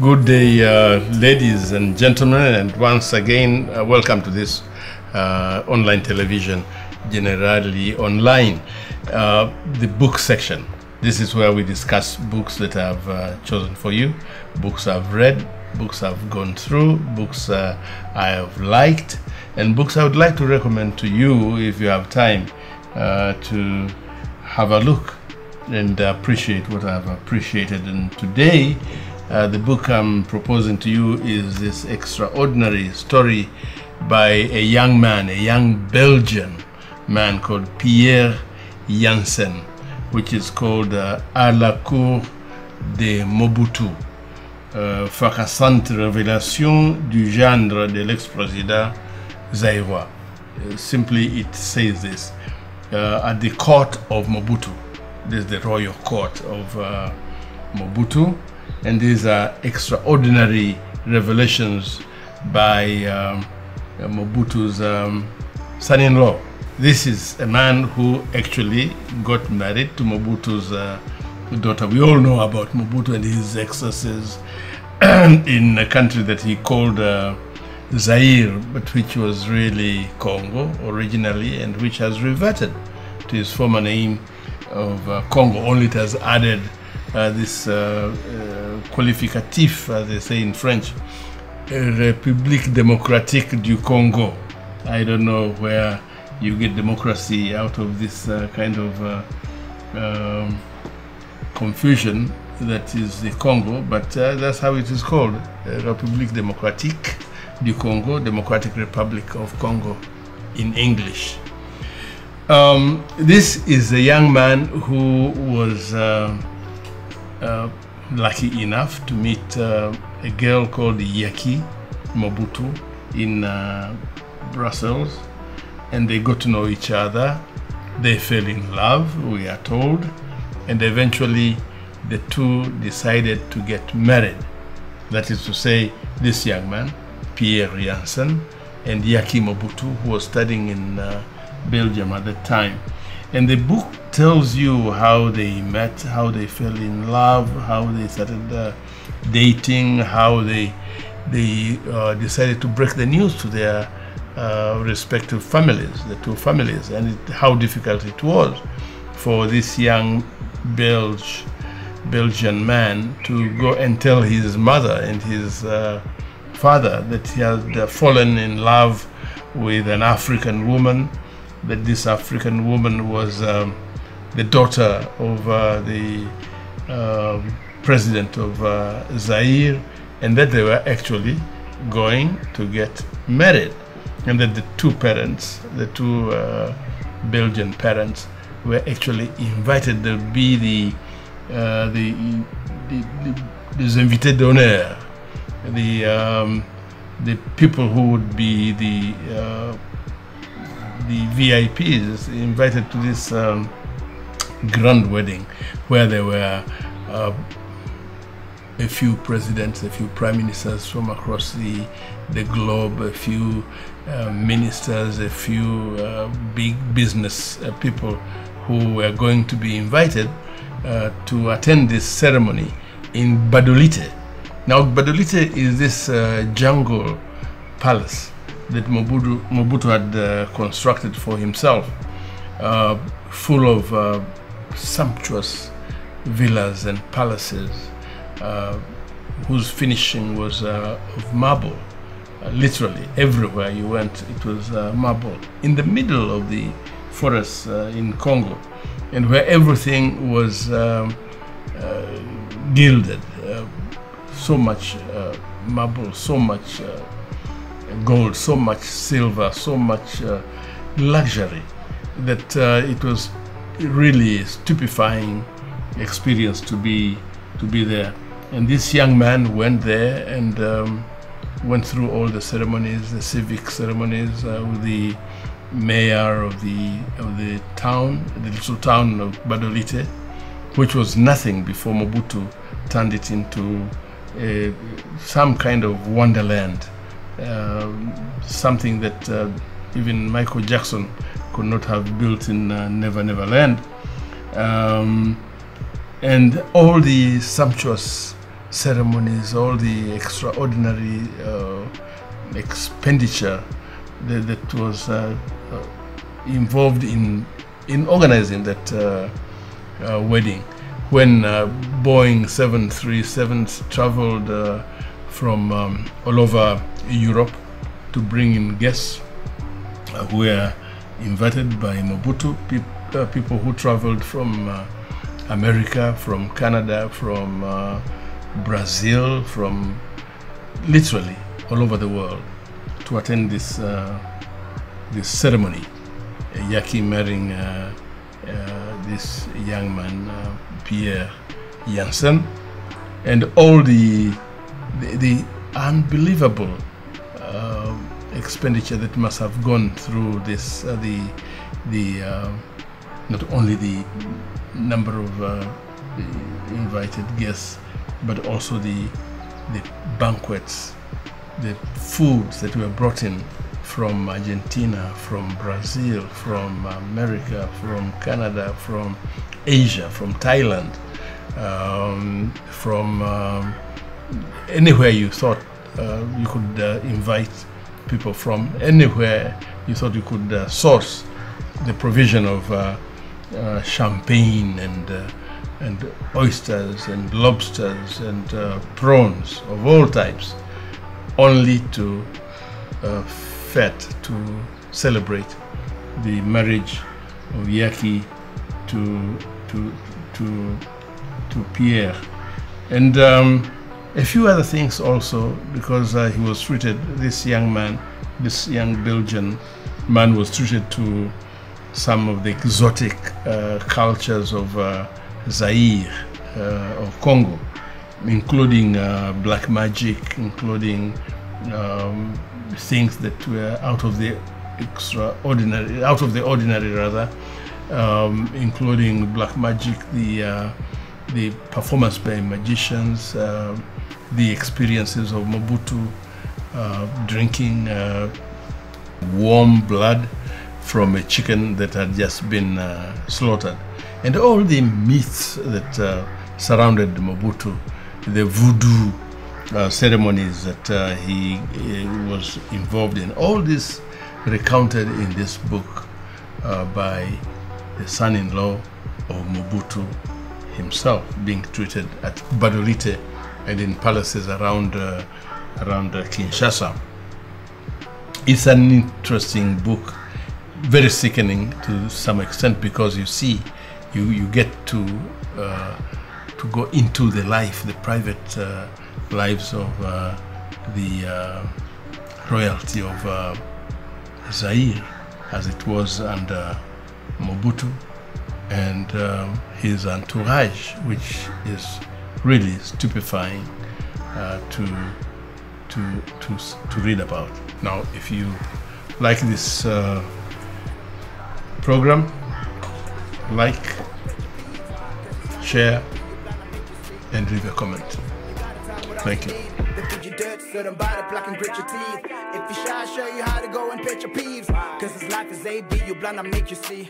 Good day, uh, ladies and gentlemen, and once again, uh, welcome to this uh, online television, Jenerali Online, uh, the book section. This is where we discuss books that I've uh, chosen for you, books I've read, books I've gone through, books uh, I have liked, and books I would like to recommend to you if you have time to have a look and appreciate what I've appreciated. And today, uh, the book I'm proposing to you is this extraordinary story by a young man, a young Belgian man called Pierre Janssen, which is called uh, À la cour de Mobutu, uh, fracassante révélation du gendre de l'ex-président zaïrois. Uh, simply, it says this uh, at the court of Mobutu. This is the royal court of uh, Mobutu and these are extraordinary revelations by um, Mobutu's um, son-in-law. This is a man who actually got married to Mobutu's uh, daughter. We all know about Mobutu and his excesses in a country that he called uh, Zaire, but which was really Congo originally and which has reverted to its former name of uh, Congo, only it has added uh, this uh, uh, qualificatif, as they say in French, République démocratique du Congo. I don't know where you get democracy out of this uh, kind of uh, um, confusion that is the Congo, but uh, that's how it is called République démocratique du Congo, Democratic Republic of Congo in English. Um, this is a young man who was uh, lucky enough to meet uh, a girl called Yaki Mobutu in uh, Brussels, and they got to know each other. They fell in love, we are told, and eventually the two decided to get married. That is to say, this young man, Pierre Janssen, and Yaki Mobutu, who was studying in uh, Belgium at the time. And the book tells you how they met, how they fell in love, how they started uh, dating, how they they uh, decided to break the news to their uh, respective families, the two families, and it, how difficult it was for this young Belge, Belgian man to go and tell his mother and his uh, father that he had uh, fallen in love with an African woman, that this African woman was. Um, the daughter of uh, the uh, president of uh, Zaire, and that they were actually going to get married, and that the two parents, the two uh, Belgian parents, were actually invited. To be the uh, the, the, the, les invités d'honneur, the um, the people who would be the uh, the VIPs invited to this um, grand wedding where there were uh, a few presidents, a few prime ministers from across the, the globe, a few uh, ministers, a few uh, big business uh, people who were going to be invited uh, to attend this ceremony in Gbadolite. Now, Gbadolite is this uh, jungle palace that Mobutu, Mobutu had constructed for himself, full of sumptuous villas and palaces uh, whose finishing was uh, of marble. Uh, literally, everywhere you went, it was uh, marble. In the middle of the forest uh, in Congo, and where everything was um, uh, gilded, so much marble, so much gold, so much silver, so much luxury that it was really stupefying experience to be to be there. And this young man went there and um, went through all the ceremonies, the civic ceremonies uh, with the mayor of the of the town, the little town of Gbadolite, which was nothing before Mobutu turned it into a, some kind of wonderland, uh, something that uh, even Michael Jackson could not have built in uh, Never Never Land. Um, and all the sumptuous ceremonies, all the extraordinary uh, expenditure that, that was uh, uh, involved in in organizing that uh, uh, wedding. When Boeing 737s traveled from um, all over Europe to bring in guests who were invited by Mobutu, pe- people who traveled from America, from Canada, from Brazil, from literally all over the world to attend this uh, this ceremony. Yaki marrying uh, uh, this young man, uh, Pierre Janssen, and all the the, the unbelievable uh, expenditure that must have gone through this uh, the the not only the number of invited guests but also the the banquets, the foods that were brought in from Argentina, from Brazil, from America, from Canada, from Asia, from Thailand, um, from um, anywhere you thought uh, you could uh, invite people from, anywhere. You thought you could uh, source the provision of uh, uh, champagne and uh, and oysters and lobsters and uh, prawns of all types, only to uh, fete to celebrate the marriage of Yaki to to to to Pierre, and um, a few other things also because uh, he was treated. This young man, this young Belgian man, was treated to some of the exotic uh, cultures of uh, Zaire uh, or Congo, including uh, black magic, including um, things that were out of the extraordinary, out of the ordinary rather, um, including black magic, the uh, the performance by magicians, uh, the experiences of Mobutu uh, drinking uh, warm blood from a chicken that had just been slaughtered. And all the myths that uh, surrounded Mobutu, the voodoo uh, ceremonies that uh, he, he, was involved in, all this recounted in this book uh, by the son-in-law of Mobutu himself, being treated at Gbadolite and in palaces around uh, around uh, Kinshasa. It's an interesting book, very sickening to some extent because you see you you get to uh, to go into the life, the private uh, lives of uh, the uh, royalty of Zaire, as it was under Mobutu, and um, his entourage, which is really stupefying uh, to to to to read about. Now, if you like this uh, program, like, share, and leave a comment. Thank you. Grit your teeth. If you shy, show you how to go and pitch your peeves. Cause this life is AB, you blind, I make you see.